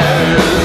fire